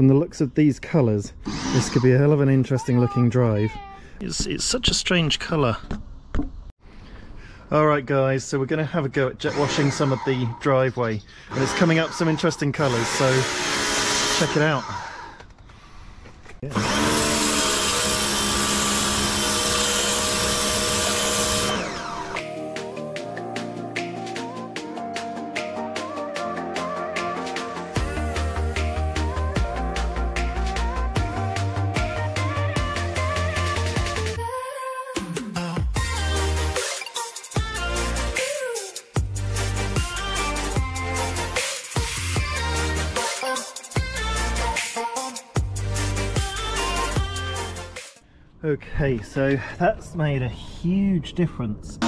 from the looks of these colours, this could be a hell of an interesting looking drive. It's, it's such a strange colour. Alright guys, so we're going to have a go at jet washing some of the driveway and it's coming up some interesting colours, so check it out. Yeah. Okay, so that's made a huge difference.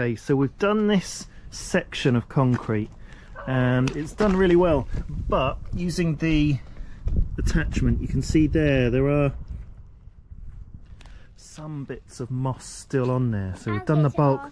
Okay, so we've done this section of concrete and it's done really well, but using the attachment, you can see there, there are some bits of moss still on there. So we've done the bulk.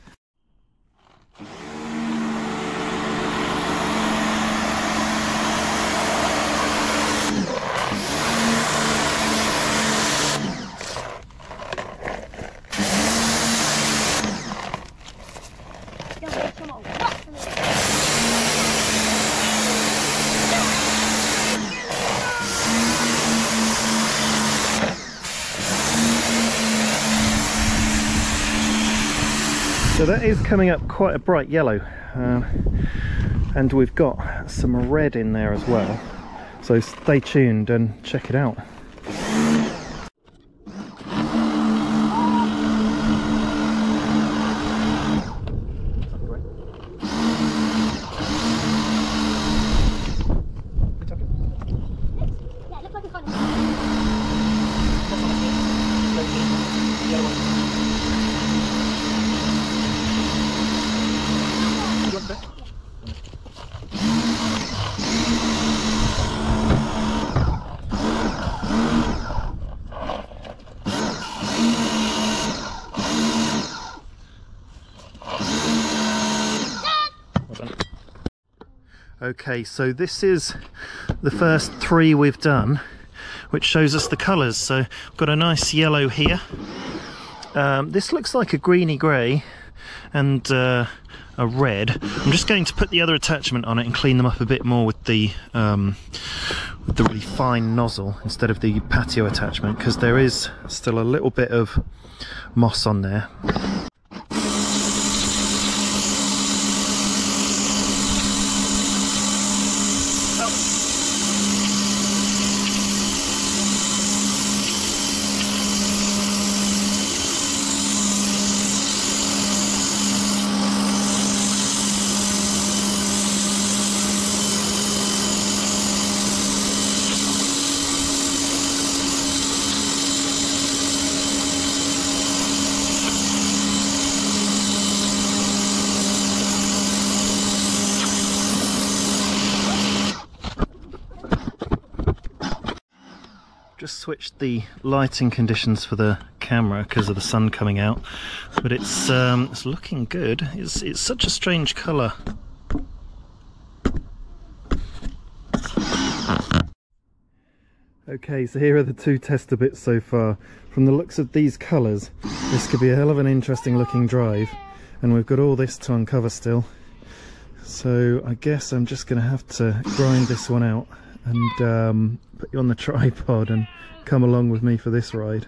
That is coming up quite a bright yellow uh, and we've got some red in there as well. So stay tuned and check it out. Okay, so this is the first three we've done, which shows us the colours. So we've got a nice yellow here. Um, this looks like a greeny grey and uh, a red. I'm just going to put the other attachment on it and clean them up a bit more with the um, with the really fine nozzle instead of the patio attachment because there is still a little bit of moss on there. Switched the lighting conditions for the camera because of the sun coming out, but it's um, it's looking good. It's it's such a strange colour. Okay, so here are the two tester bits so far. From the looks of these colours, this could be a hell of an interesting looking drive. And we've got all this to uncover still. So I guess I'm just going to have to grind this one out and um, put you on the tripod and come along with me for this ride.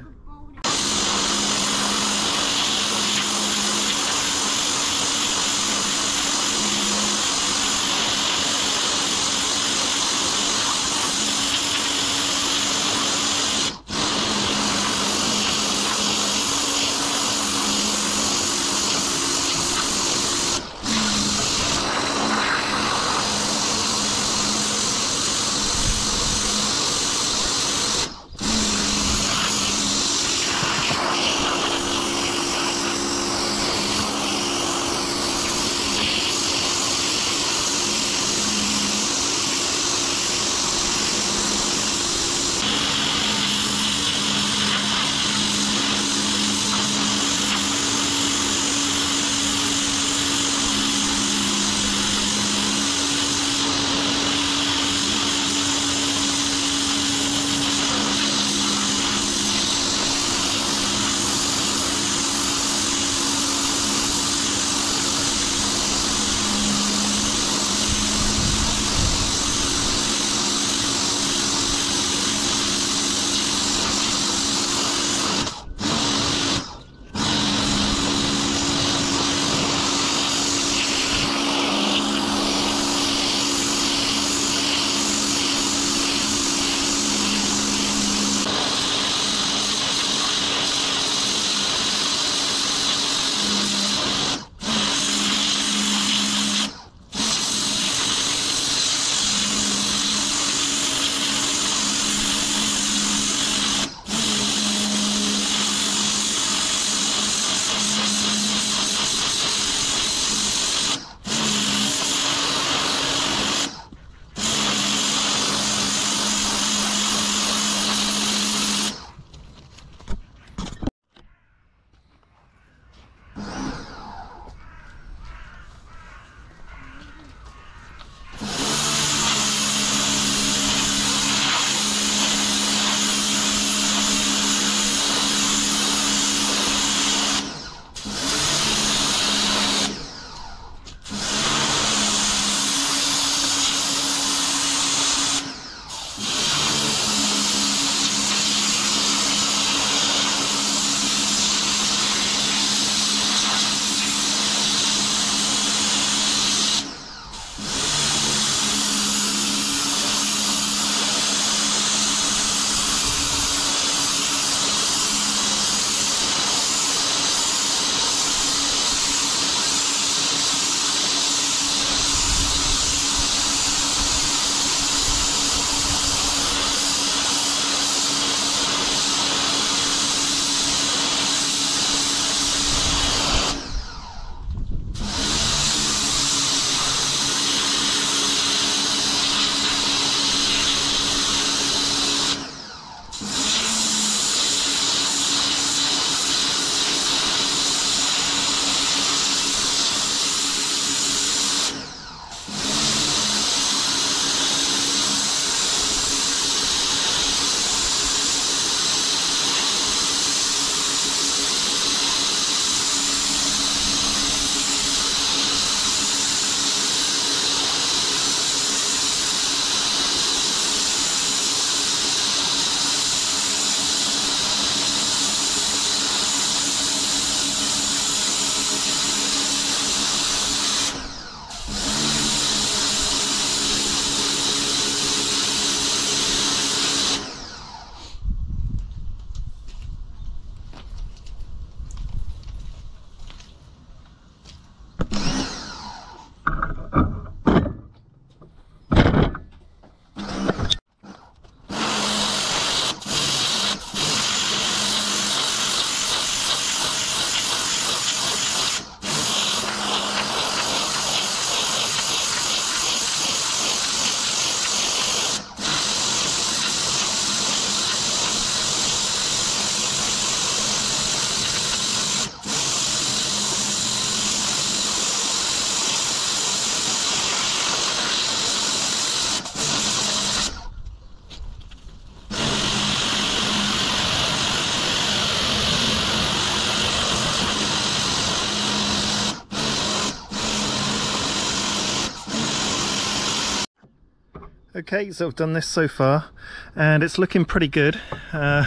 Okay, so I've done this so far and it's looking pretty good. Uh,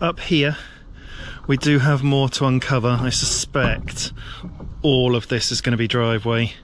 up here we do have more to uncover. I suspect all of this is going to be driveway.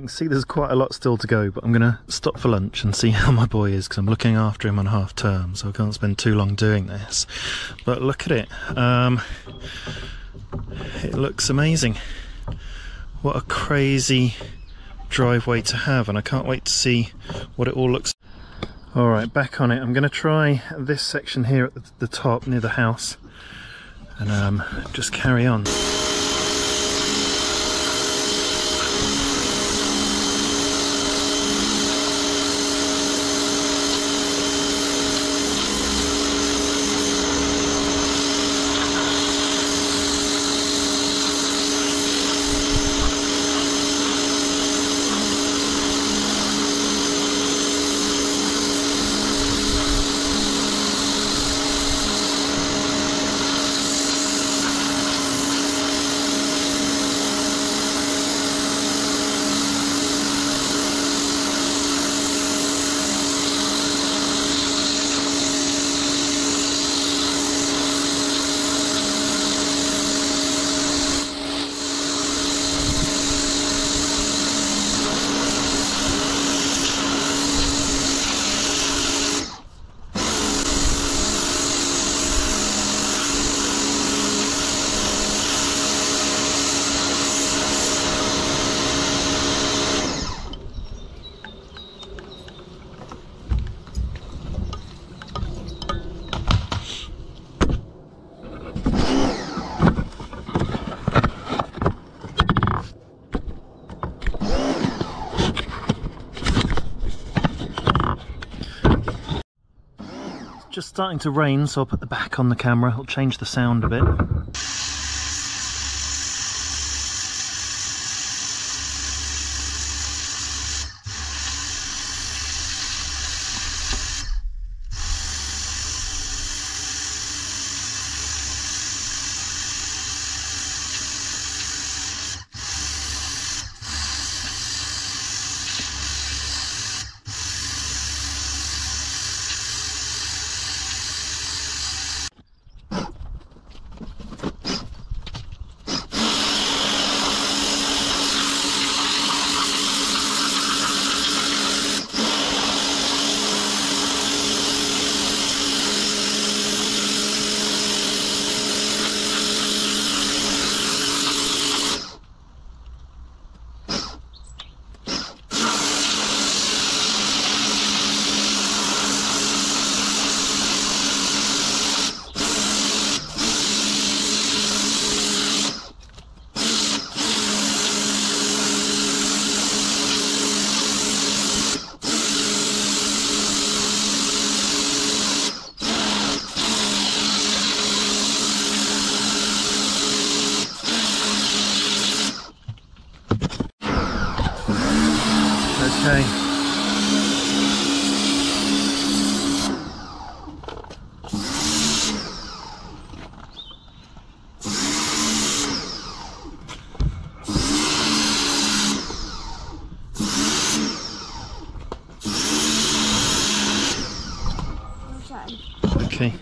You can see there's quite a lot still to go, but I'm going to stop for lunch and see how my boy is because I'm looking after him on half term, so I can't spend too long doing this. But look at it. Um, it looks amazing. What a crazy driveway to have, and I can't wait to see what it all looks Alright, back on it. I'm going to try this section here at the top near the house and um, just carry on. Just starting to rain, so I'll put the back on the camera. It'll change the sound a bit. Okay. Okay.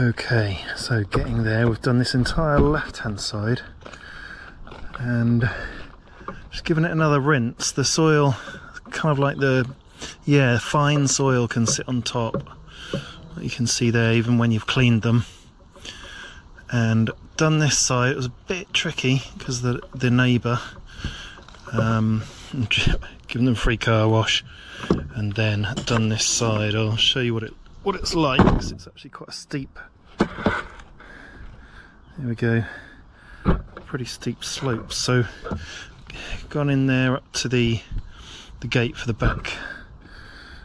Okay, so getting there, we've done this entire left hand side and just giving it another rinse. The soil, kind of like the, yeah, fine soil can sit on top. You can see there even when you've cleaned them. And done this side, it was a bit tricky because the, the neighbour, um, giving them free car wash and then done this side. I'll show you what it what it's like it's actually quite a steep there we go. Pretty steep slope. so gone in there up to the the gate for the back.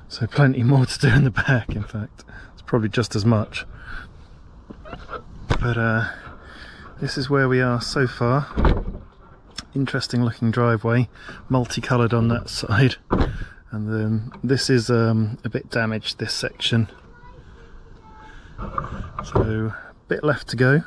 So plenty more to do in the back in fact. It's probably just as much. But uh, this is where we are so far. Interesting looking driveway multicoloured on that side. And then this is um, a bit damaged this section. So a bit left to go